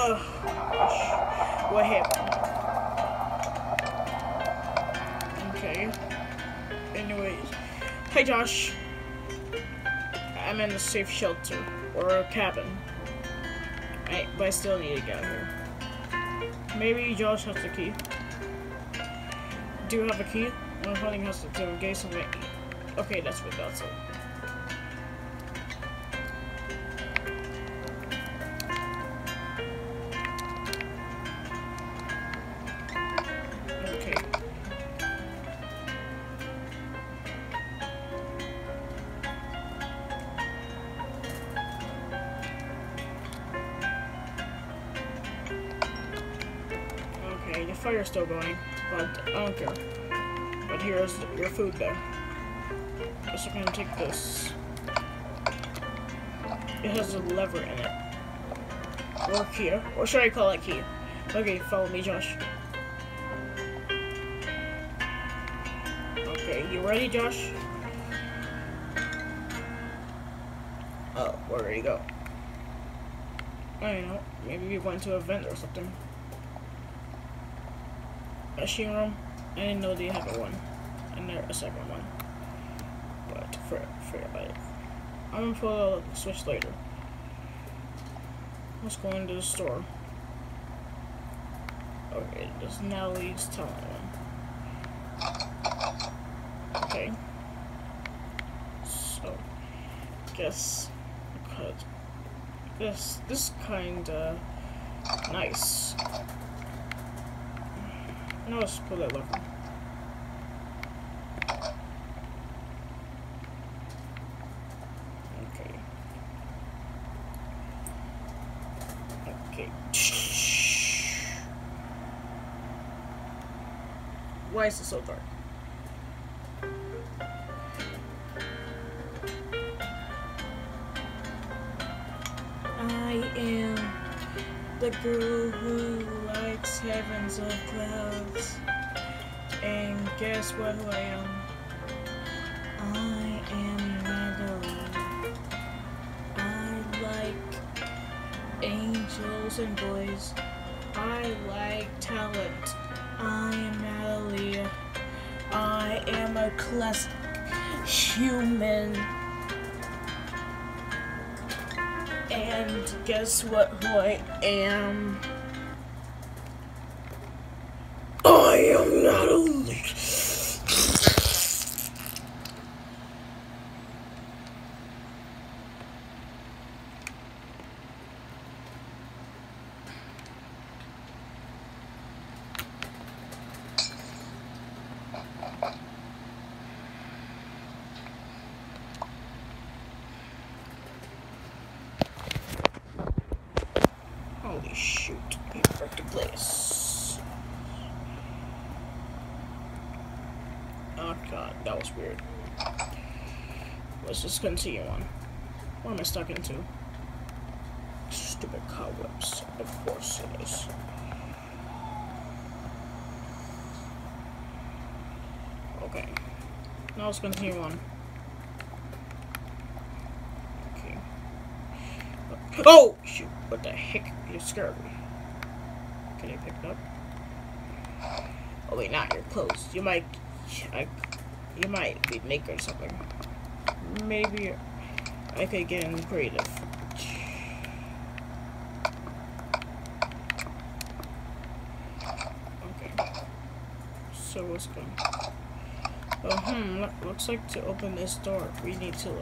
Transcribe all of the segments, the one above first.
Oh. What happened? Okay. Anyways. Hey, Josh. I'm in a safe shelter. Or a cabin. I, but I still need to get out here. Maybe Josh has the key. Do you have a key? I'm holding has to do gate something. Okay, that's what that's it. Fire's still going, but I don't care. But here's your food there. Guess I'm gonna take this. It has a lever in it. Or key. Or should I call it key? Okay, follow me, Josh. Okay, you ready, Josh? Oh, where did he go? I don't know. Maybe we went to a vent or something. Machine room. I didn't know they have a one. And there a second one. But for about it. I'm gonna pull the switch later. Let's go into the store. Okay, this now leads to. Okay. So guess cut this this kinda nice. Now let's pull that lever. Okay. Okay. Why is it so dark? I am the girl who heavens of clouds. And guess what who I am? I am Natalie. I like angels and boys. I like talent. I am Natalie. I am a classic human. And guess what who I am? Am Natalie. Holy shoot, we broke the place. Oh god, that was weird. Let's just continue on. What am I stuck into? Stupid cobwebs. Of course it is. Okay. Now let's continue on. Okay. Oh! Shoot, what the heck? You scared me. Can I pick it up? Oh wait, not your clothes. You might, I, you might be naked or something. Maybe I could get in creative. Okay. So what's going? Oh, hmm. Looks like to open this door, we need to.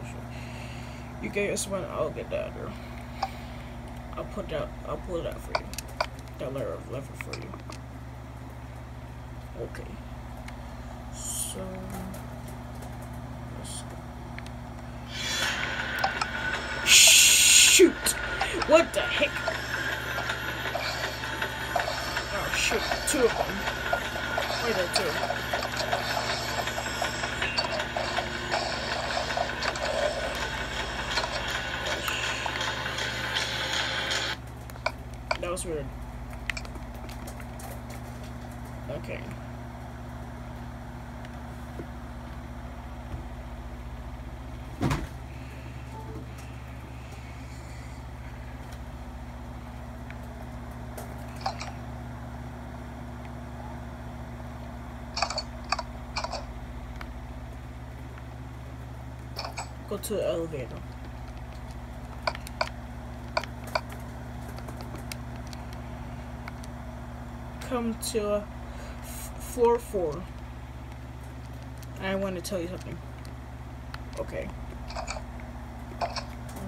You guys one. I'll get that. I'll put that. I'll pull that for you. That lever, lever for you. Okay. So. let's go. Shoot! What the heck? Oh shoot! Two of them. Where are the two? That was weird. Okay. Go to the elevator. Come to floor four. I want to tell you something. Okay.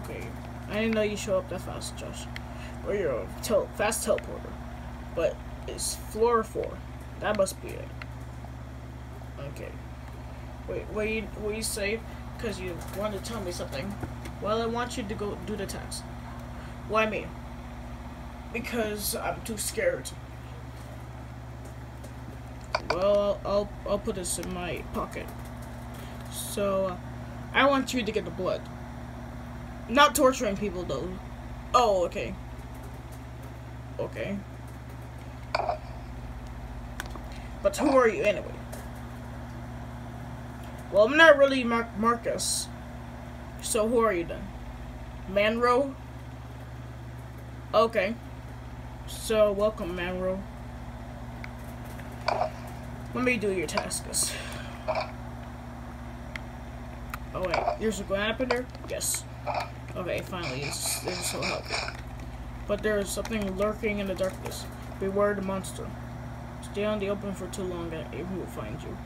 Okay. I didn't know you show up that fast, Josh. Or you're a tel fast teleporter. But it's floor four. That must be it. Okay. Wait, what you, what you say? Because you want to tell me something. Well, I want you to go do the test. Why me? Because I'm too scared. Well, I'll, I'll put this in my pocket. So, I want you to get the blood. Not torturing people, though. Oh, okay. Okay. But who are you anyway? Well, I'm not really Mar Marcus. So who are you then? Manro? Okay. So, welcome, Manro. Let me do your tasks. Oh wait, there's a granite? Yes. Okay, finally, this, is so. But there is something lurking in the darkness. Beware the monster. Stay on the open for too long and it will find you.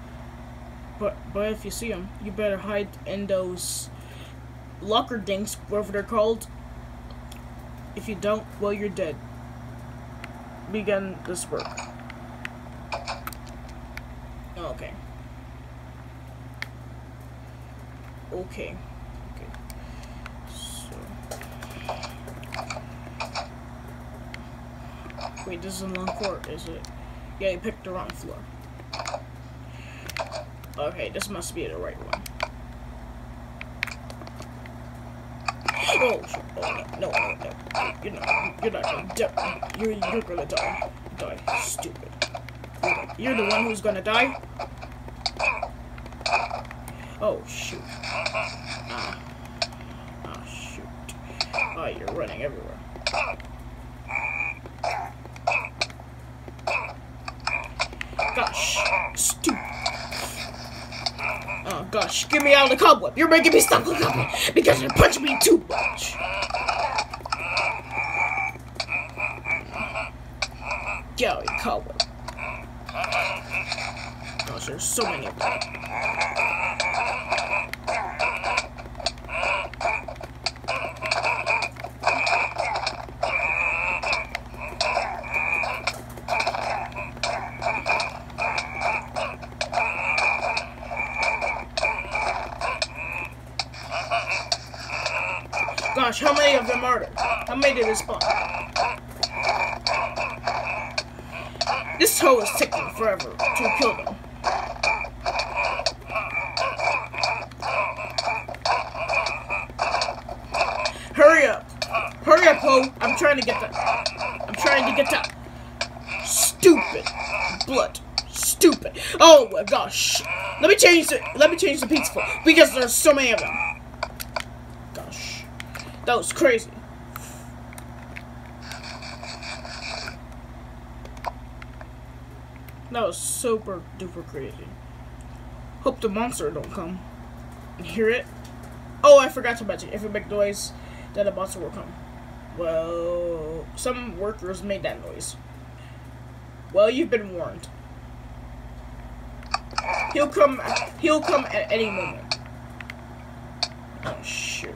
But but if you see them, you better hide in those locker dinks, whatever they're called. If you don't, well, you're dead. Begin this work. Okay. Okay. Okay. So. Wait, this is a long court, is it? Yeah, you picked the wrong floor. Okay, this must be the right one. Oh, oh no, no, no, no. You're not, you're not gonna die. You're, you're gonna die. Die, stupid. You're the one who's gonna die? Oh, shoot. Ah. Oh, shoot. Oh, you're running everywhere. Gosh. Stupid. Oh, gosh. Get me out of the cobweb. You're making me stop the cobweb because you punched me too much. Get out of cobweb. Gosh, there's so many of them. Gosh, how many of them are there? How many did it spawn? This hoe is taking forever to kill them. Hurry up. Hurry up, Ho. I'm trying to get that. I'm trying to get that. Stupid. Blood. Stupid. Oh my gosh. Let me change the let me change the pizza because there's so many of them. That was crazy. That was super duper crazy. Hope the monster don't come. Hear it? Oh, I forgot to mention. If you make noise, then the monster will come. Well, some workers made that noise. Well, you've been warned. He'll come. He'll come at any moment. Oh shoot!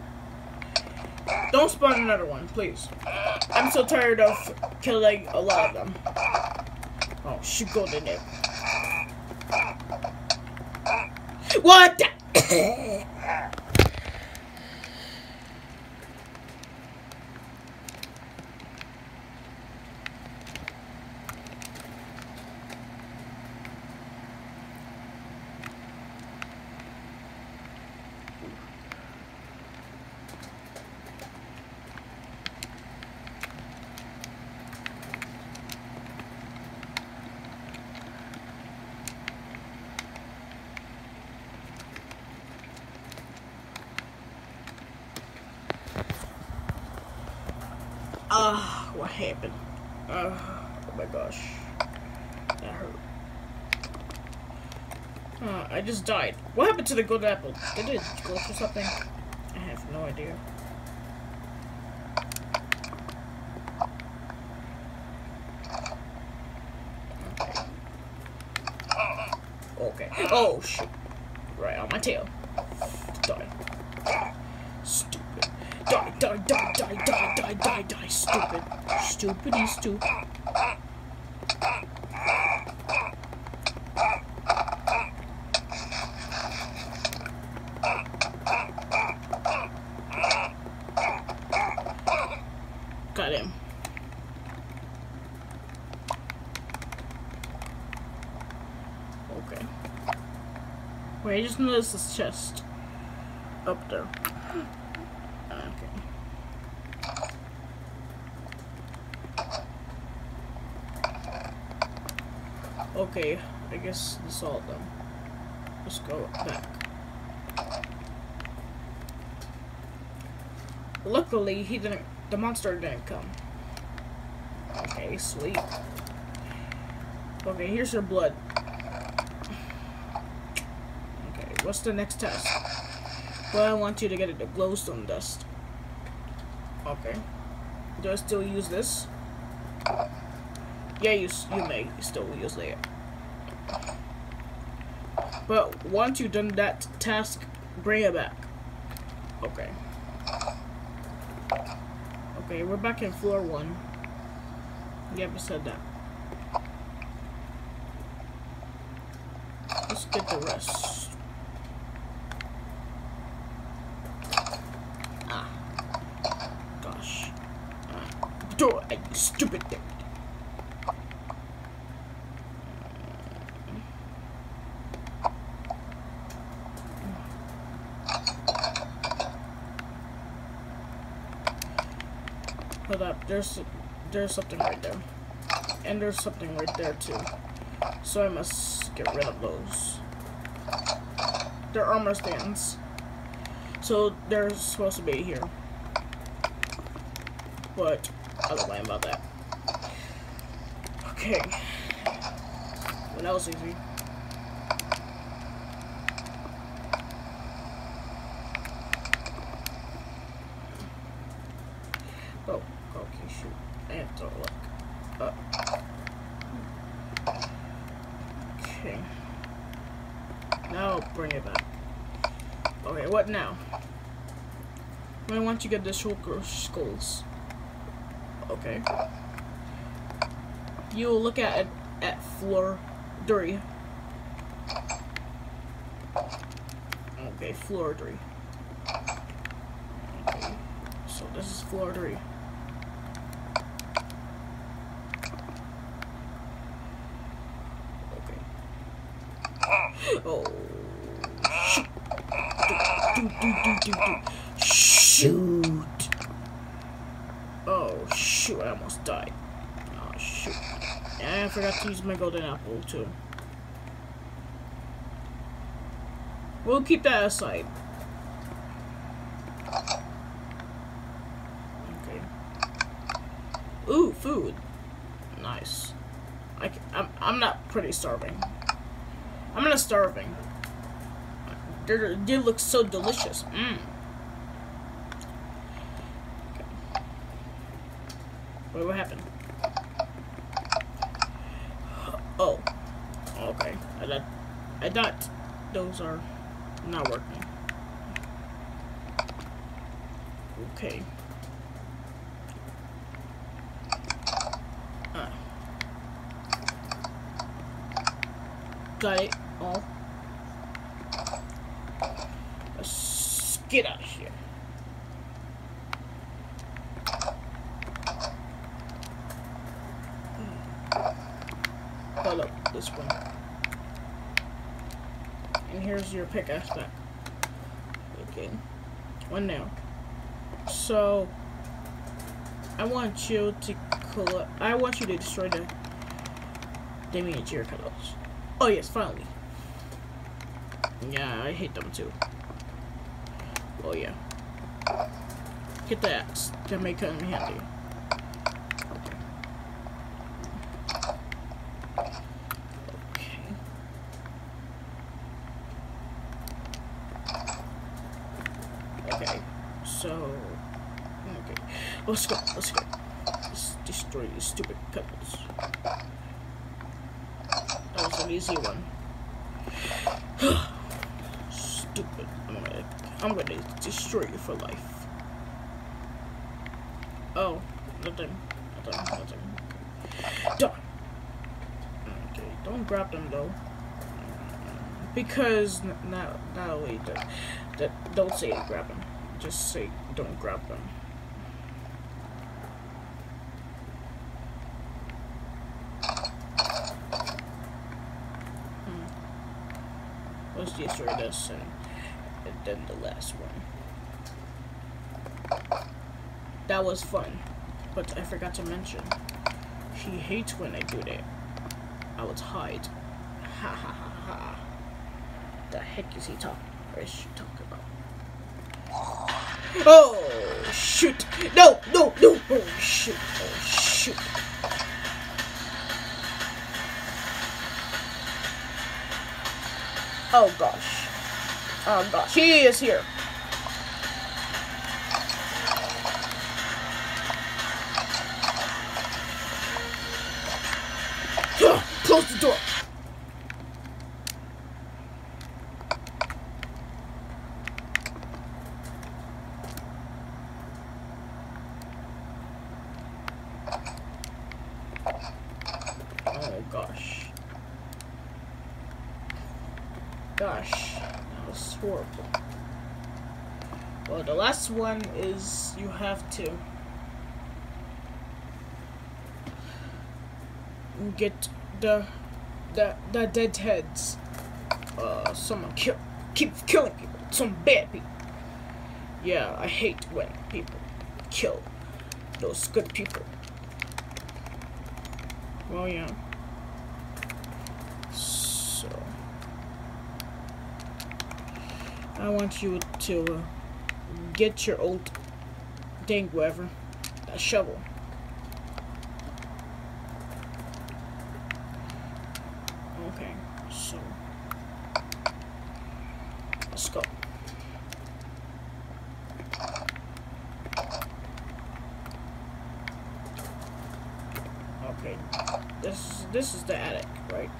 Don't spawn another one, please. I'm so tired of killing a lot of them. Oh, shoot, golden there. What the? Ah, uh, what happened? Uh, oh my gosh. That hurt. Uh, I just died. What happened to the good apple? Did it glitch or something? I have no idea. Stupid, stupid. Got him. Okay. Wait, I just noticed this chest up there. Okay. Okay, I guess this all done. Let's go back. Luckily, he didn't. The monster didn't come. Okay, sweet. Okay, here's your blood. Okay, what's the next test? Well, I want you to get it the glowstone dust. Okay. Do I still use this? Yeah, you you may still use it. But once you've done that task, bring it back. Okay. Okay, we're back in floor one. Yep, I said that. Let's get the rest. Ah. Gosh. Ah. Do it, you stupid thing. Hold up, there's there's something right there. And there's something right there too. So I must get rid of those. They're armor stands. So they're supposed to be here. But I don't mind about that. Okay. Well, that was easy. Oh, okay, shoot. I have to look up. Okay. Now bring it back. Now? I want to get the shulker skulls. Okay. You look at it at floor three. Okay, floor three. Okay. So this is floor three. Okay. Oh. Shoot. Do, do, do, do. Shoot. Oh, shoot. I almost died. Oh, shoot. And I forgot to use my golden apple, too. We'll keep that aside. Okay. Ooh, food. Nice. I, I'm, I'm not pretty starving. I'm not starving. They they look so delicious. Mmm. Okay. Wait, what happened? Oh. Okay. I thought, I thought those are not working. Okay. Ah. Got it all. Let's get out of here. Hmm. Hold up, this one. And here's your pickaxe back. Okay. One now. So I want you to collect I want you to destroy the miniature cuddles. Oh yes, finally. Yeah, I hate them too. Oh yeah. Get the axe. That may come in handy. Okay. So. Okay. Let's go. Let's go. Let's destroy these stupid pebbles. That was an easy one. stupid. I'm gonna, I'm gonna destroy you for life. Oh, nothing. Nothing. Nothing. Done. Okay, don't grab them though. Because not only that, that don't say grab them, just say don't grab them. Hmm. Let's destroy this and, and then the last one. That was fun, but I forgot to mention. She hates when I do that. I would hide. Ha ha ha ha. The heck is he talking? Or is she talking about? Oh shoot! No, no, no! Oh shoot! Oh shoot! Oh gosh! Oh gosh! He is here. Gosh. Gosh, that was horrible. Well, the last one is you have to get the the the dead heads. Uh, someone kill keeps killing people. Some bad people. Yeah, I hate when people kill those good people. Well, yeah. So I want you to uh, get your old dang whatever, that shovel. Okay, so let's go. Okay, this this is the attic, right?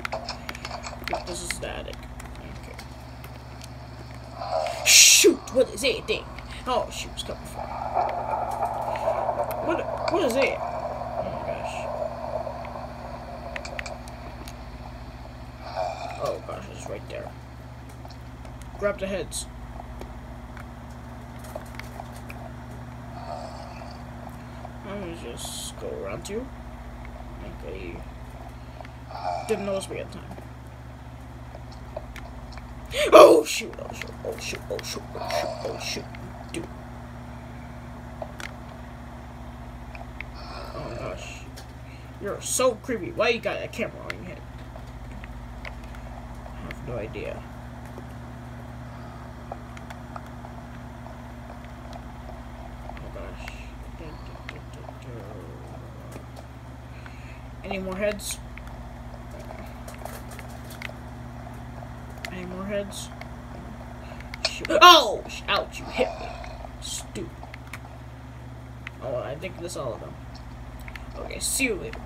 Yep, this is the attic. Okay. Shoot! What is it thing? Oh shoot, it's coming from. What what is it? Oh my gosh. Oh gosh, it's right there. Grab the heads. I'm gonna just go around you. Okay. Didn't notice me at time. Oh shoot, oh shoot, oh shoot, oh shoot, oh shoot, oh shoot, dude. Oh gosh. You're so creepy. Why you got a camera on your head? I have no idea. Oh gosh. Any more heads? Any more heads? Shoot. Oh! Ouch, you hit me. Stupid. Oh, I think that's all of them. Okay, see you later.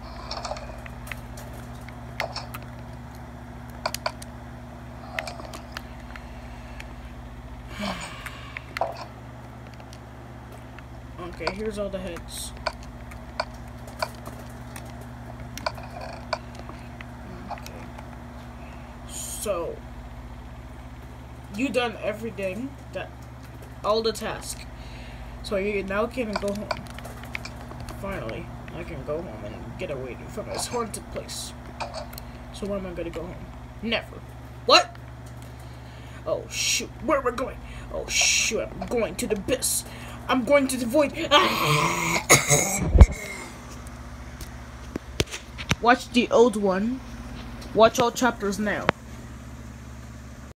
Okay, here's all the heads. Okay. So, you done everything that, all the task. So you now can go home. Finally, I can go home and get away from this haunted place. So when am I gonna go home? Never. What? Oh shoot, where am I going? Oh shoot, I'm going to the abyss. I'm going to the void. Watch the old one. Watch all chapters now.